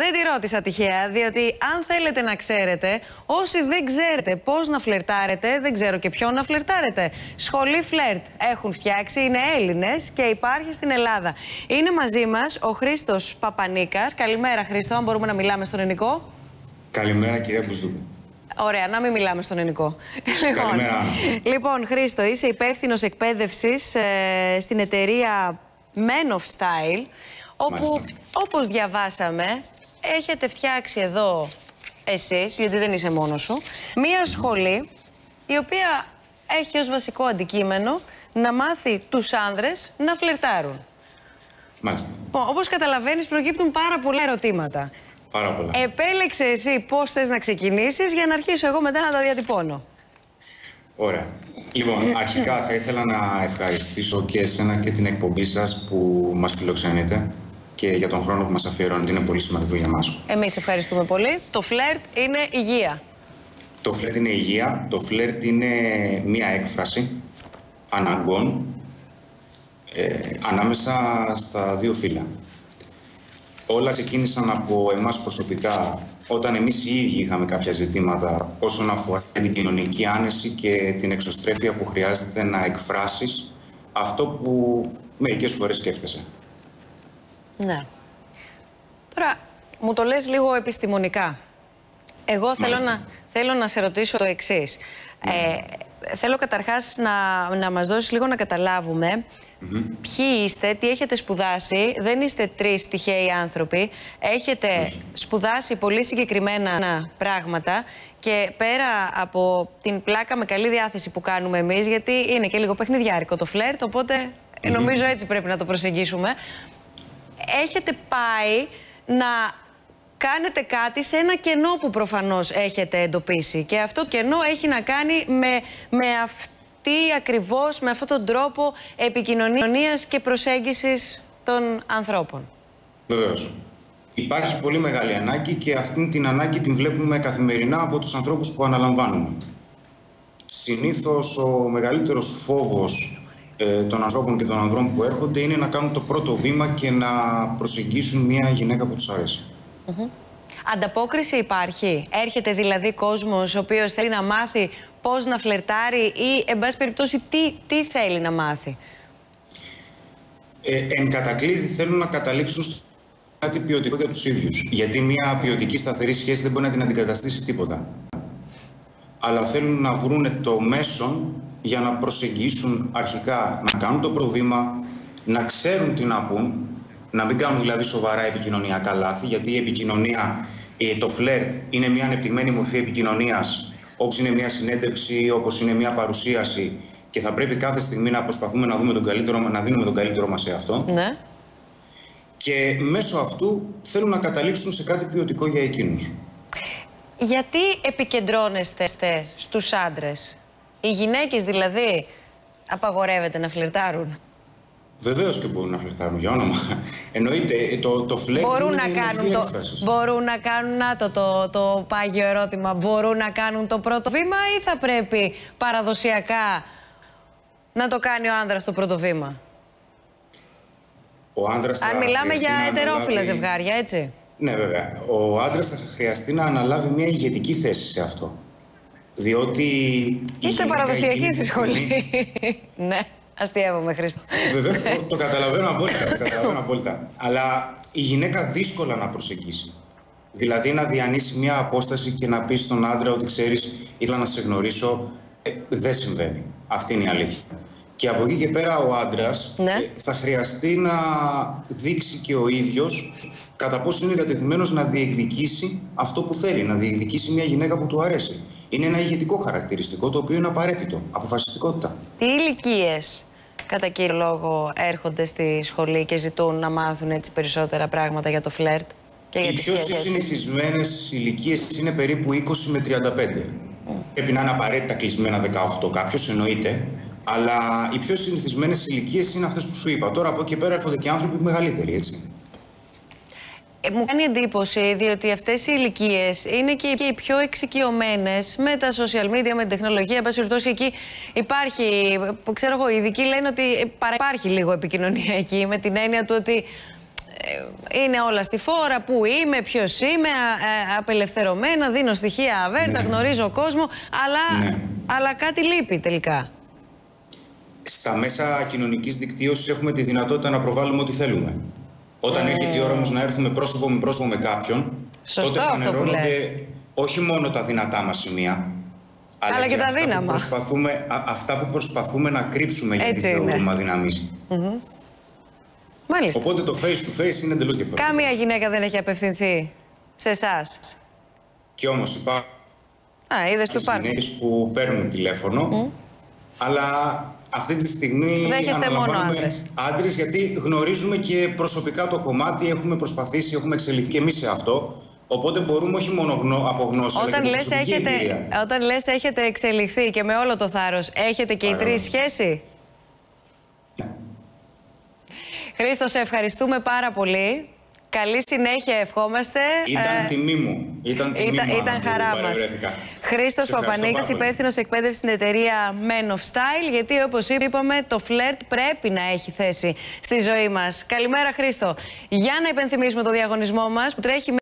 Δεν τη ρώτησα τυχαία, διότι αν θέλετε να ξέρετε, όσοι δεν ξέρετε πώς να φλερτάρετε, δεν ξέρω και ποιον να φλερτάρετε. Σχολή φλερτ έχουν φτιάξει, είναι Έλληνες και υπάρχει στην Ελλάδα. Είναι μαζί μας ο Χρήστος Παπανίκας. Καλημέρα, Χρήστο, αν μπορούμε να μιλάμε στον ελληνικό. Καλημέρα, κυρία Μπουσδούκου. Ωραία, να μην μιλάμε στον ελληνικό. Καλημέρα. Λοιπόν, Χρήστο, είσαι υπεύθυνος εκπαίδευσης ε, στην εταιρεία Men of Style, όπου, όπως διαβάσαμε, έχετε φτιάξει εδώ εσείς, γιατί δεν είσαι μόνος σου, μία σχολή η οποία έχει ως βασικό αντικείμενο να μάθει τους άνδρες να φλερτάρουν. Μάλιστα. Λοιπόν, όπως καταλαβαίνεις προκύπτουν πάρα πολλά ερωτήματα. Πάρα πολλά. Επέλεξε εσύ πώς θες να ξεκινήσεις για να αρχίσω εγώ μετά να τα διατυπώνω. Ωραία. Λοιπόν, αρχικά θα ήθελα να ευχαριστήσω και εσένα και την εκπομπή σας που μας φιλοξενείτε και για τον χρόνο που μας αφιερώνετε. Είναι πολύ σημαντικό για μας. Εμείς ευχαριστούμε πολύ. Το φλερτ είναι υγεία. Το φλερτ είναι υγεία. Το φλερτ είναι μία έκφραση αναγκών ε, ανάμεσα στα δύο φύλλα. Όλα ξεκίνησαν από εμάς προσωπικά όταν εμείς οι ίδιοι είχαμε κάποια ζητήματα όσον αφορά την κοινωνική άνεση και την εξωστρέφεια που χρειάζεται να εκφράσεις αυτό που μερικές φορές σκέφτεσαι. Ναι. Τώρα, μου το λες λίγο επιστημονικά. Εγώ θέλω να, θέλω να σε ρωτήσω το εξής. Ναι. Ε, θέλω καταρχάς να, να μας δώσεις λίγο να καταλάβουμε ποιοι είστε, τι έχετε σπουδάσει. Δεν είστε τρεις τυχαίοι άνθρωποι. Έχετε σπουδάσει πολύ συγκεκριμένα πράγματα και πέρα από την πλάκα με καλή διάθεση που κάνουμε εμείς, γιατί είναι και λίγο παιχνιδιάρικο το φλερτ, οπότε νομίζω έτσι πρέπει να το προσεγγίσουμε έχετε πάει να κάνετε κάτι σε ένα κενό που προφανώς έχετε εντοπίσει. Και αυτό το κενό έχει να κάνει με, με αυτή ακριβώς, με αυτόν τον τρόπο επικοινωνίας και προσέγγισης των ανθρώπων. Βεβαίως. Υπάρχει πολύ μεγάλη ανάγκη και αυτή την ανάγκη την βλέπουμε καθημερινά από τους ανθρώπους που αναλαμβάνουμε. Συνήθως ο μεγαλύτερος φόβος ε, των ανθρώπων και των ανδρών που έρχονται είναι να κάνουν το πρώτο βήμα και να προσεγγίσουν μια γυναίκα που τους αρέσει. Ανταπόκριση υπάρχει. Έρχεται δηλαδή κόσμος ο οποίος θέλει να μάθει πώς να φλερτάρει ή, εν πάση περιπτώσει, τι, τι θέλει να μάθει; Ε, εν κατακλείδη θέλουν να καταλήξουν στο κάτι ποιοτικό για τους ίδιους. Γιατί μια ποιοτική σταθερή σχέση δεν μπορεί να την αντικαταστήσει τίποτα. Αλλά θέλουν να βρούνε το μέσον για να προσεγγίσουν αρχικά, να κάνουν το προβήμα, να ξέρουν τι να πούν, να μην κάνουν δηλαδή σοβαρά επικοινωνιακά λάθη, γιατί η επικοινωνία, το φλερτ είναι μια ανεπτυγμένη μορφή επικοινωνίας, όπως είναι μια συνέντευξη, όπως είναι μια παρουσίαση και θα πρέπει κάθε στιγμή να προσπαθούμε να, δούμε τον καλύτερο, να δίνουμε τον καλύτερο μας σε αυτό. Ναι. Και μέσω αυτού θέλουν να καταλήξουν σε κάτι ποιοτικό για εκείνους. Γιατί επικεντρώνεστε στους άντρες; Οι γυναίκες δηλαδή απαγορεύεται να φλερτάρουν. Βεβαίως και μπορούν να φλερτάρουν για όνομα. Εννοείται, το, το φλερτ μπορούν είναι να κάνουν το, Μπορούν να κάνουν, να το, το, το πάγιο ερώτημα, μπορούν να κάνουν το πρώτο βήμα ή θα πρέπει παραδοσιακά να το κάνει ο άνδρας το πρώτο βήμα; Ο άνδρας Αν μιλάμε για ετερόφιλα ζευγάρια, έτσι. Ναι, βέβαια. Ο άντρα θα χρειαστεί να αναλάβει μια ηγετική θέση σε αυτό. Διότι. Είστε παραδοσιακοί στη σχολή. ναι, αστείευομαι, Χρήστο. Βέβαια, το καταλαβαίνω απόλυτα. Το καταλαβαίνω απόλυτα. Αλλά η γυναίκα δύσκολα να προσεγγίσει. Δηλαδή να διανύσει μια απόσταση και να πει στον άντρα ότι ξέρεις, ήθελα να σε γνωρίσω. Ε, δεν συμβαίνει. Αυτή είναι η αλήθεια. Και από εκεί και πέρα ο άντρας ναι. ε, θα χρειαστεί να δείξει και ο ίδιος κατά πόσο είναι διατεθειμένος να διεκδικήσει αυτό που θέλει, να διεκδικήσει μια γυναίκα που του αρέσει είναι ένα ηγετικό χαρακτηριστικό το οποίο είναι απαραίτητο. Αποφασιστικότητα. Τι ηλικίες κατά κύριο λόγο έρχονται στη σχολή και ζητούν να μάθουν έτσι περισσότερα πράγματα για το φλερτ. Και οι πιο συνηθισμένες ηλικίες είναι περίπου 20 με 35. Mm. Πρέπει να είναι απαραίτητα κλεισμένα 18 κάποιος, εννοείται. Αλλά οι πιο συνηθισμένες ηλικίες είναι αυτές που σου είπα. Τώρα από εκεί πέρα έρχονται και άνθρωποι μεγαλύτεροι, έτσι. Ε, μου κάνει εντύπωση διότι αυτές οι ηλικίες είναι και οι πιο εξοικειωμένες με τα social media, με την τεχνολογία. Εν πάση περιπτώσει, εκεί υπάρχει. Ξέρω εγώ, οι ειδικοί λένε ότι παραυπάρχει λίγο επικοινωνία εκεί, με την έννοια του ότι είναι όλα στη φόρα, πού είμαι, ποιος είμαι, α, ε, απελευθερωμένα, δίνω στοιχεία αβέρτα, Ναι. γνωρίζω κόσμο, αλλά, Ναι. αλλά κάτι λείπει τελικά. Στα μέσα κοινωνικής δικτύωσης έχουμε τη δυνατότητα να προβάλλουμε ό,τι θέλουμε. Όταν έρχεται η ώρα όμως να έρθουμε πρόσωπο με πρόσωπο με κάποιον, Σωστό τότε αυτό που φανερώνονται όχι μόνο τα δυνατά μας σημεία, αλλά, Αλλά και τα αυτά δύναμα. Που προσπαθούμε, α- αυτά που προσπαθούμε να κρύψουμε γιατί Έτσι είναι. θεωρούμε αδυναμίες. Μάλιστα. Οπότε το face to face είναι εντελώς διαφορετικό. Κάμια γυναίκα δεν έχει απευθυνθεί σε εσάς. Και όμως υπάρχουν Α, είδες που υπάρχουν. γυναίκες που παίρνουν τηλέφωνο, αλλά αυτή τη στιγμή Δέχεστε μόνο αναλαμβάνουμε άντρες. άντρες γιατί γνωρίζουμε και προσωπικά το κομμάτι, έχουμε προσπαθήσει, έχουμε εξελιχθεί και εμείς σε αυτό. Οπότε μπορούμε όχι μόνο γνω, από γνώση, αλλά Όταν και από λες, προσωπική έχετε, εμπειρία. όταν λες έχετε εξελιχθεί και με όλο το θάρρος, έχετε και οι Παρακαλώ. τρεις σχέση; Ναι. Χρήστο, σε ευχαριστούμε πάρα πολύ. Καλή συνέχεια ευχόμαστε. Ήταν Ε, τιμή μου. Ήταν τιμή Ήταν, μου ήταν Άννα, που χαρά μας. παρευρέθηκα. Χρήστος Σε ευχαριστώ Παπανίκα, πάρα πολύ. υπεύθυνος εκπαίδευσης στην εταιρεία Men of Style. Γιατί όπως είπαμε, το φλερτ πρέπει να έχει θέση στη ζωή μας. Καλημέρα, Χρήστο. Για να υπενθυμίσουμε το διαγωνισμό μας που τρέχει